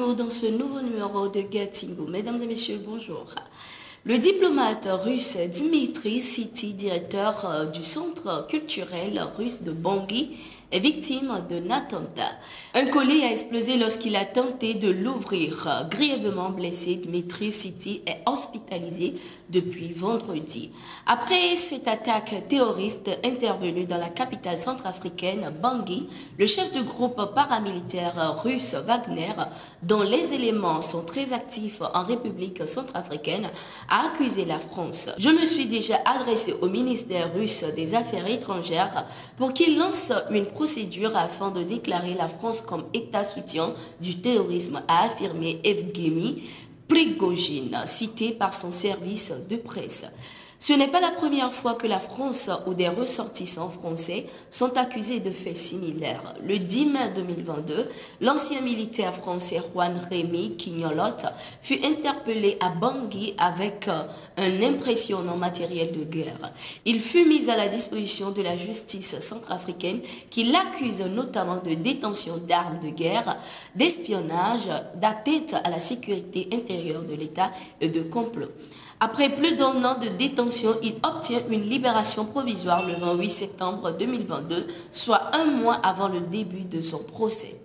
vous dans ce nouveau numéro de Gatingo. Mesdames et messieurs, bonjour. Le diplomate russe Dmitri Siti, directeur euh, du Centre culturel russe de Bangui, victime d'un attentat. Un colis a explosé lorsqu'il a tenté de l'ouvrir. Grièvement blessé, Dmitri City est hospitalisé depuis vendredi. Après cette attaque terroriste intervenue dans la capitale centrafricaine, Bangui, le chef du groupe paramilitaire russe Wagner, dont les éléments sont très actifs en République centrafricaine, a accusé la France. Je me suis déjà adressé au ministère russe des Affaires étrangères pour qu'il lance une procédure afin de déclarer la France comme État soutien du terrorisme, a affirmé Evgeny Prigogine, cité par son service de presse. Ce n'est pas la première fois que la France ou des ressortissants français sont accusés de faits similaires. Le 10 mai 2022, l'ancien militaire français Juan Rémy Quignolotte fut interpellé à Bangui avec euh, un impressionnant matériel de guerre. Il fut mis à la disposition de la justice centrafricaine qui l'accuse notamment de détention d'armes de guerre, d'espionnage, d'atteinte à la sécurité intérieure de l'État et de complot. Après plus d'un an de détention, il obtient une libération provisoire le 28 septembre 2022, soit un mois avant le début de son procès.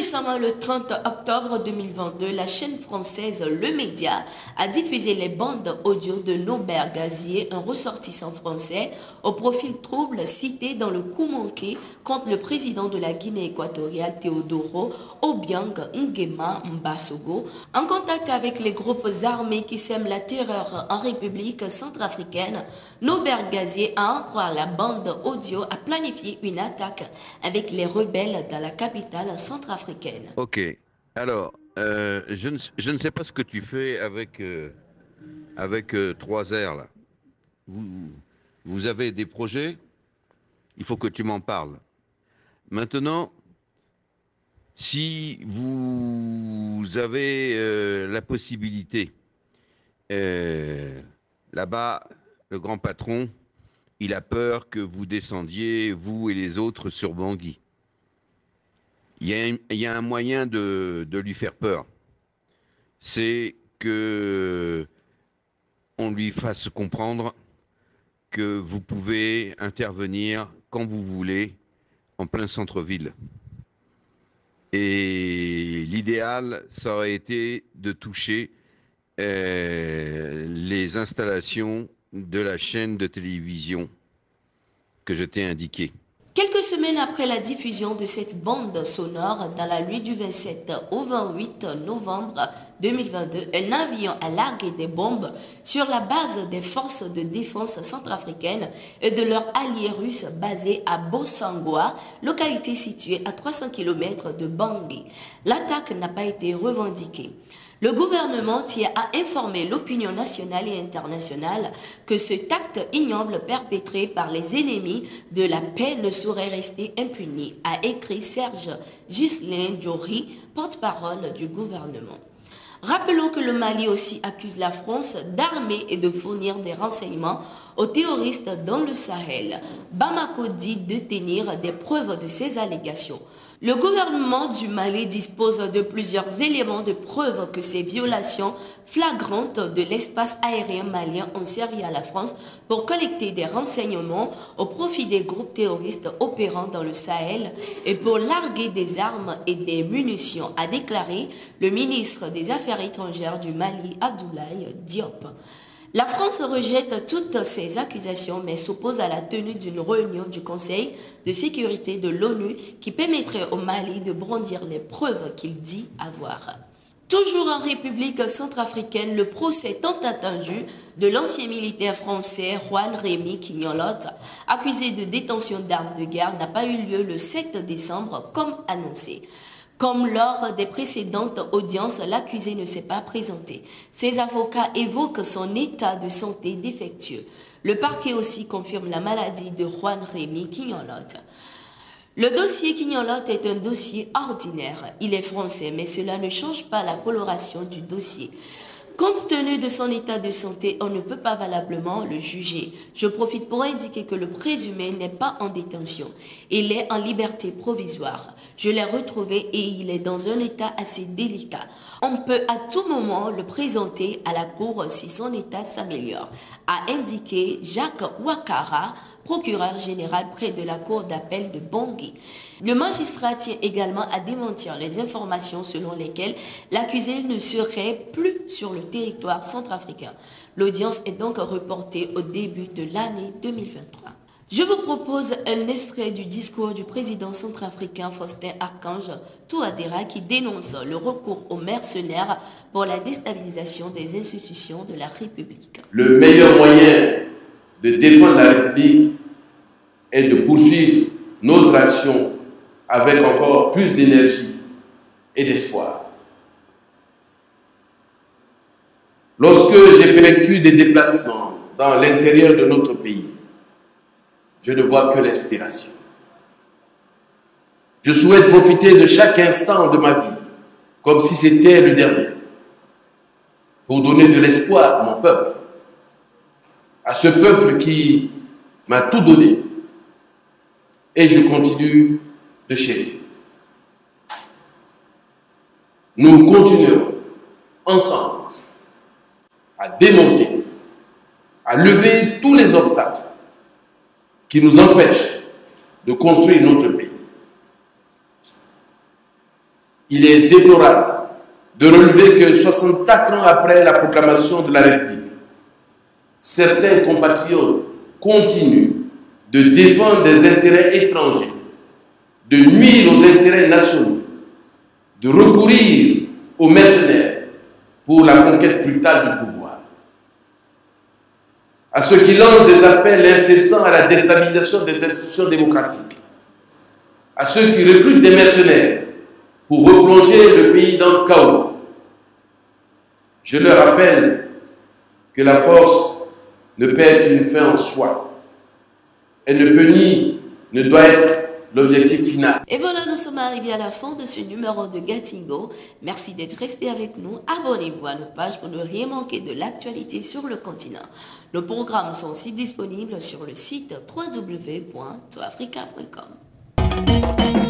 Récemment, le 30 octobre 2022, la chaîne française Le Média a diffusé les bandes audio de Nobert Gazier, un ressortissant français au profil trouble cité dans le coup manqué contre le président de la Guinée équatoriale Teodoro Obiang Nguema Mbasogo, en contact avec les groupes armés qui sèment la terreur en République centrafricaine. Nobert Gazier, a en croire la bande audio, a planifié une attaque avec les rebelles dans la capitale centrafricaine Ok. Alors, euh, je, ne, je, ne, sais pas ce que tu fais avec, euh, avec euh, 3R là. Vous, vous, avez des projets? Il faut que tu m'en parles. Maintenant, si vous avez euh, la possibilité, là-bas, le grand patron, il a peur que vous descendiez, vous et les autres, sur Bangui il y, a un, moyen de, de, lui faire peur. C'est que on lui fasse comprendre que vous pouvez intervenir quand vous voulez en plein centre-ville. Et l'idéal, ça aurait été de toucher euh, les installations de la chaîne de télévision que je t'ai indiquée. Quelques semaines après la diffusion de cette bande sonore dans la nuit du 27 au 28 novembre 2022, un avion a largué des bombes sur la base des forces de défense centrafricaines et de leurs alliés russes basés à Bosangwa, localité située à 300 km de Bangui. L'attaque n'a pas été revendiquée. Le gouvernement tient à informer l'opinion nationale et internationale que ce acte ignoble perpétré par les ennemis de la paix ne saurait rester impuni, a écrit Serge Ghislain Diori, porte-parole du gouvernement. Rappelons que le Mali aussi accuse la France d'armer et de fournir des renseignements aux terroristes dans le Sahel. Bamako dit de tenir des preuves de ces allégations. Le gouvernement du Mali dispose de plusieurs éléments de preuve que ces violations flagrantes de l'espace aérien malien ont servi à la France pour collecter des renseignements au profit des groupes terroristes opérant dans le Sahel et pour larguer des armes et des munitions, a déclaré le ministre des Affaires étrangères du Mali, Abdoulaye Diop. La France rejette toutes ces accusations mais s'oppose à la tenue d'une réunion du Conseil de sécurité de l'ONU qui permettrait au Mali de brandir les preuves qu'il dit avoir. Toujours en République centrafricaine, le procès tant attendu de l'ancien militaire français Juan Rémy Quignolotte, accusé de détention d'armes de guerre, n'a pas eu lieu le 7 décembre comme annoncé. Comme lors des précédentes audiences, l'accusé ne s'est pas présenté. Ses avocats évoquent son état de santé défectueux. Le parquet aussi confirme la maladie de Juan Rémy Quignolotte. Le dossier Quignolotte est un dossier ordinaire. Il est français, mais cela ne change pas la coloration du dossier. Compte tenu de son état de santé, on ne peut pas valablement le juger. Je profite pour indiquer que le présumé n'est pas en détention. Il est en liberté provisoire. Je l'ai retrouvé et il est dans un état assez délicat. On peut à tout moment le présenter à la cour si son état s'améliore, a indiqué Jacques Ouakkara, procureur général près de la cour d'appel de Bangui. Le magistrat tient également à démentir les informations selon lesquelles l'accusé ne serait plus sur le territoire centrafricain. L'audience est donc reportée au début de l'année 2023. Je vous propose un extrait du discours du président centrafricain Faustin Archange Touadéra qui dénonce le recours aux mercenaires pour la déstabilisation des institutions de la République. Le meilleur moyen de défendre la République est de poursuivre notre action avec encore plus d'énergie et d'espoir. Lorsque j'effectue des déplacements dans l'intérieur de notre pays, je ne vois que l'inspiration. Je souhaite profiter de chaque instant de ma vie comme si c'était le dernier pour donner de l'espoir à mon peuple, à ce peuple qui m'a tout donné et je continue de chérir. Nous continuerons ensemble à démonter, à lever tous les obstacles qui nous empêchent de construire notre pays. Il est déplorable de relever que 64 ans après la proclamation de la République, certains compatriotes continuent de défendre des intérêts étrangers, de nuire aux intérêts nationaux, de recourir aux mercenaires pour la conquête brutale du pouvoir. À ceux qui lancent des appels incessants à la déstabilisation des institutions démocratiques, à ceux qui recrutent des mercenaires pour replonger le pays dans le chaos, je leur rappelle que la force ne peut être une fin en soi ne peut ni ne doit être l'objectif final. Et voilà, nous sommes arrivés à la fin de ce numéro de Gatingo. Merci d'être resté avec nous. Abonnez-vous à nos pages pour ne rien manquer de l'actualité sur le continent. Nos programmes sont aussi disponibles sur le site www.toafrica.com.